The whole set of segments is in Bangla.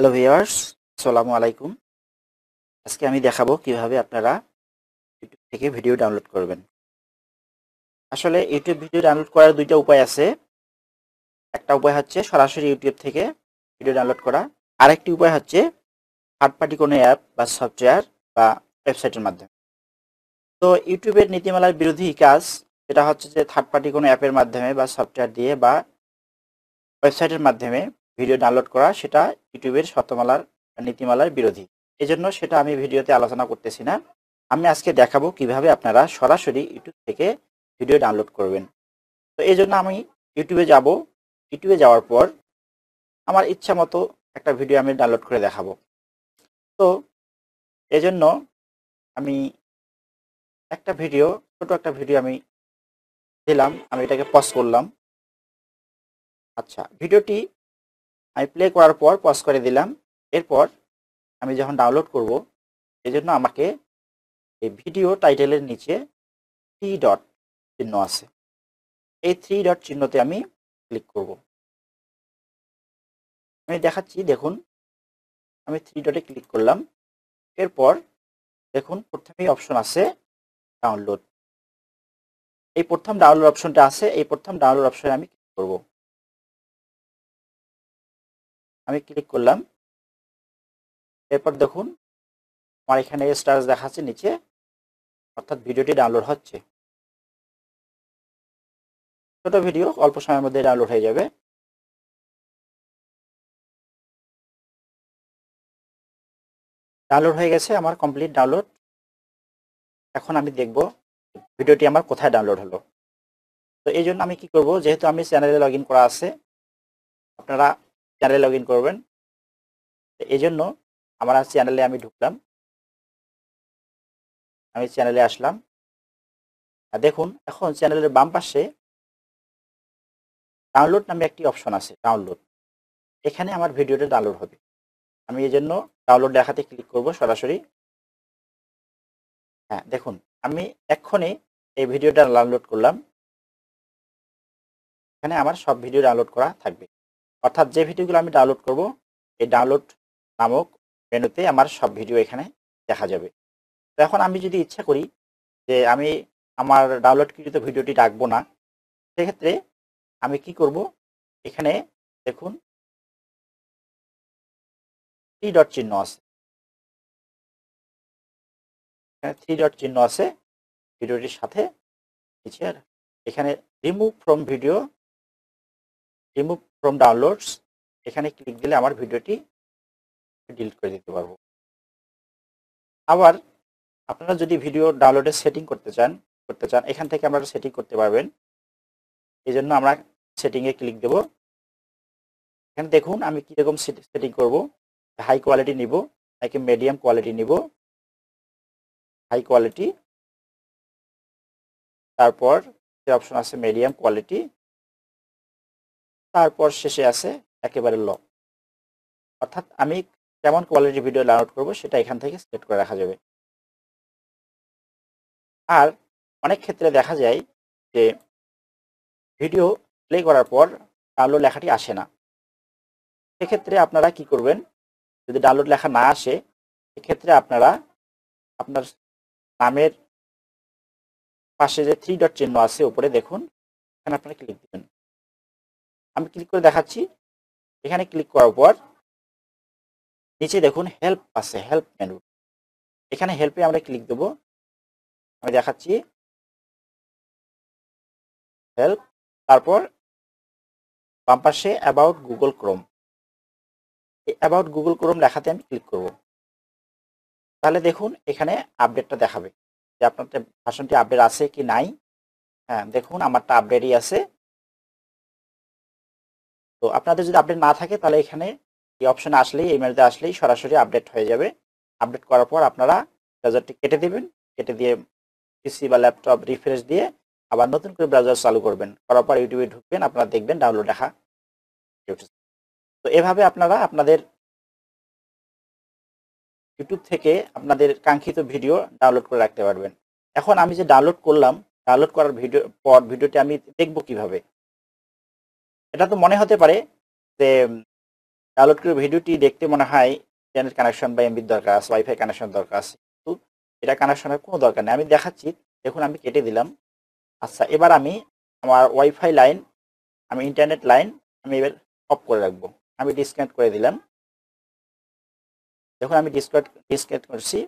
হ্যালো ভিউয়ার্স আসসালামু আলাইকুম আজকে আমি দেখাবো কীভাবে আপনারা ইউটিউব থেকে ভিডিও ডাউনলোড করবেন। আসলে ইউটিউব ভিডিও ডাউনলোড করার দুইটা উপায় আছে। একটা উপায় হচ্ছে সরাসরি ইউটিউব থেকে ভিডিও ডাউনলোড করা। আরেকটি উপায় হচ্ছে থার্ড পার্টি কোনো অ্যাপ বা সফটওয়্যার বা ওয়েবসাইটের মাধ্যমে। তো ইউটিউবের নীতিমালার বিরোধী কাজ যেটা হচ্ছে যে থার্ড পার্টি কোনো অ্যাপের মাধ্যমে বা সফটওয়্যার দিয়ে বা ওয়েবসাইটের মাধ্যমে ভিডিও ডাউনলোড করা, সেটা ইউটিউবের শতমালার নীতিমালার বিরোধী। এজন্য সেটা আমি ভিডিওতে আলোচনা করতেছি না। আমি আজকে দেখাবো কীভাবে আপনারা সরাসরি ইউটিউব থেকে ভিডিও ডাউনলোড করবেন। তো এই জন্য আমি ইউটিউবে যাব। ইউটিউবে যাওয়ার পর আমার ইচ্ছা মতো একটা ভিডিও আমি ডাউনলোড করে দেখাবো। তো এজন্য আমি একটা ভিডিও, ছোট একটা ভিডিও আমি দিলাম। আমি এটাকে পজ করলাম। আচ্ছা ভিডিওটি আমি প্লে করার পর পজ করে দিলাম। এরপর আমি যখন ডাউনলোড করব এই জন্য আমাকে এই ভিডিও টাইটেলের নিচে থ্রি ডট চিহ্ন আছে। এই থ্রি ডট চিহ্নতে আমি ক্লিক করব। আমি দেখাচ্ছি, দেখুন, আমি থ্রি ডটে ক্লিক করলাম। এরপর দেখুন, প্রথমেই অপশন আছে ডাউনলোড এই প্রথম ডাউনলোড অপশনটা আছে, এই প্রথম ডাউনলোড অপশনে আমি ক্লিক করব। আমি ক্লিক করলাম। এরপর দেখুন, আমার এখানে স্টার্স দেখাচ্ছে নিচে, অর্থাৎ ভিডিওটি ডাউনলোড হচ্ছে। ছোট ভিডিও, অল্প সময়ের মধ্যে ডাউনলোড হয়ে যাবে। ডাউনলোড হয়ে গেছে, আমার কমপ্লিট ডাউনলোড এখন আমি দেখব ভিডিওটি আমার কোথায় ডাউনলোড হলো। তো এই জন্য আমি কি করব, যেহেতু আমি চ্যানেলে লগ করা আছে, আপনারা চ্যানেলে লগ ইন করবেন। এই জন্য আমার চ্যানেলে আমি ঢুকলাম। আমি চ্যানেলে আসলাম। আর দেখুন, এখন চ্যানেলের বাম পাশে ডাউনলোড নামে একটি অপশন আছে ডাউনলোড এখানে আমার ভিডিওটা ডাউনলোড হবে। আমি এই জন্য ডাউনলোড দেখাতে ক্লিক করব সরাসরি। হ্যাঁ দেখুন, আমি এক্ষণে এই ভিডিওটা ডাউনলোড করলাম। এখানে আমার সব ভিডিও ডাউনলোড করা থাকবে। অর্থাৎ যে ভিডিওগুলো আমি ডাউনলোড করব, এই ডাউনলোড নামক মেনুতে আমার সব ভিডিও এখানে দেখা যাবে। তো এখন আমি যদি ইচ্ছা করি যে আমি আমার ডাউনলোডকৃত ভিডিওটি রাখব না, সেক্ষেত্রে আমি কি করব? এখানে দেখুন থ্রি ডট চিহ্ন আছে। এখানে থ্রি ডট চিহ্ন আছে, ভিডিওটির সাথে এখানে remove from video remove from downloads এখানে ক্লিক দিলে আমার ভিডিওটি ডিলিট করে দিতে পারব। আবার আপনারা যদি ভিডিও ডাউনলোডের সেটিং করতে চান করতে চান, এখান থেকে আপনারা সেটিং করতে পারবেন। এই জন্য আমরা সেটিংয়ে ক্লিক দেব। এখানে দেখুন, আমি কীরকম সেটিং করব। হাই কোয়ালিটি নিব নাকি মিডিয়াম কোয়ালিটি নিব। হাই কোয়ালিটি তারপর যে অপশন আছে মিডিয়াম কোয়ালিটি তারপর শেষে আছে একেবারে ল অর্থাৎ আমি কেমন কোয়ালিটির ভিডিও ডাউনলোড করব সেটা এখান থেকে সিলেক্ট করে রাখা যাবে। আর অনেক ক্ষেত্রে দেখা যায় যে ভিডিও প্লে করার পর ডাউনলোড লেখাটি আসে না। সেক্ষেত্রে আপনারা কি করবেন? যদি ডাউনলোড লেখা না আসে সেক্ষেত্রে আপনারা আপনার নামের পাশে যে থ্রি ডট চিহ্ন আছে, উপরে দেখুন, এখানে আপনারা ক্লিক দেবেন। আমি ক্লিক করে দেখাচ্ছি। এখানে ক্লিক করার পর নিচে দেখুন হেল্প আছে হেল্প মেনু এখানে হেল্পে আমরা ক্লিক দেবো। আমি দেখাচ্ছি। হেল্প তারপর বাম পাশে অ্যাবাউট গুগল ক্রোম এই অ্যাবাউট গুগল ক্রোম লেখাতে আমি ক্লিক করব। তাহলে দেখুন এখানে আপডেটটা দেখাবে যে আপনার ভাষণটি আপডেট আছে কি নাই। হ্যাঁ দেখুন আমারটা আপডেটই আছে। তো আপনাদের যদি আপডেট না থাকে, তাহলে এখানে এই অপশনে আসলেই, এই আসলেই সরাসরি আপডেট হয়ে যাবে। আপডেট করার পর আপনারা ব্রাউজারটি কেটে দেবেন, কেটে দিয়ে পিসি বা ল্যাপটপ রিফ্রেশ দিয়ে আবার নতুন করে ব্রাউজার চালু করবেন। করার পর ইউটিউবে ঢুকবেন, আপনারা দেখবেন ডাউনলোড দেখা তো এভাবে আপনারা আপনাদের ইউটিউব থেকে আপনাদের কাঙ্ক্ষিত ভিডিও ডাউনলোড করে রাখতে পারবেন। এখন আমি যে ডাউনলোড করলাম ডাউনলোড করার ভিডিও পর ভিডিওটি আমি দেখব কীভাবে? এটা তো মনে হতে পারে যে ডাউনলোড করে ভিডিওটি দেখতে মনে হয় ইন্টারনেট কানেকশন বা এমবির দরকার আছে ওয়াইফাই কানেকশন দরকার আছে, কিন্তু এটা কানেকশনের কোনো দরকার নেই। আমি দেখাচ্ছি, দেখুন আমি কেটে দিলাম। আচ্ছা এবার আমি আমার ওয়াইফাই লাইন আমি ইন্টারনেট লাইন আমি এবার অফ করে রাখব। আমি ডিসকানেক্ট করে দিলাম। দেখুন আমি ডিসকানেক্ট ডিসকানেক্ট করছি।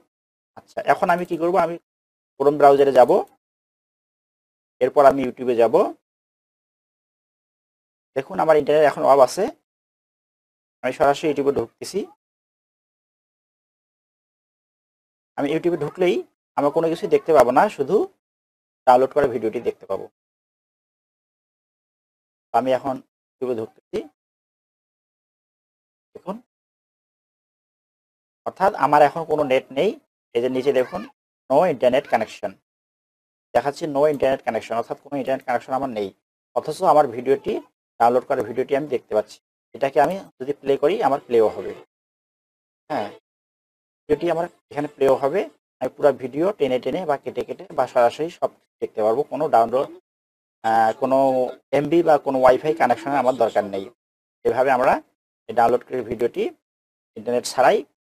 আচ্ছা এখন আমি কি করব? আমি ক্রোম ব্রাউজারে যাব। এরপর আমি ইউটিউবে যাব। দেখুন, আমার ইন্টারনেট এখন অফ আছে। আমি সরাসরি ইউটিউবে ঢুকতেছি। আমি ইউটিউবে ঢুকলেই আমার কোনো কিছু দেখতে পাবো না, শুধু ডাউনলোড করা ভিডিওটি দেখতে পাবো। আমি এখন ইউটিউবে ঢুকতেছি। দেখুন। অর্থাৎ আমার এখন কোনো নেট নেই। এই যে নিচে দেখুন নো ইন্টারনেট কানেকশন দেখাচ্ছি নো ইন্টারনেট কানেকশন অর্থাৎ কোনো ইন্টারনেট কানেকশন আমার নেই। অথচ আমার ভিডিওটি ডাউনলোড করা ভিডিওটি আমি দেখতে পাচ্ছি। এটাকে আমি যদি প্লে করি, আমার প্লেও হবে। হ্যাঁ। ভিডিওটি আমার এখানে প্লেও হবে। আমি পুরো ভিডিও টেনে টেনে বা কেটে কেটে বা সরাসরি সব দেখতে পারব। কোনো ডাউনলোড কোনো এমবি বা কোনো ওয়াইফাই কানেকশনের আমার দরকার নেই। এভাবে আমরা ডাউনলোড করে ভিডিওটি। ইন্টারনেট ছাড়াই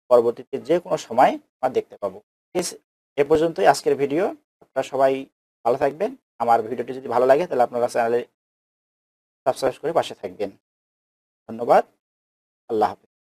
পরবর্তীতে যে কোনো সময় আমরা দেখতে পাবো। এ পর্যন্তই আজকের ভিডিও। আপনারা সবাই ভালো থাকবেন। আমার ভিডিওটি যদি ভালো লাগে, তাহলে আপনারা চ্যানেলে সাবস্ক্রাইব করে পাশে থাকবেন। ধন্যবাদ। আল্লাহ হাফিজ।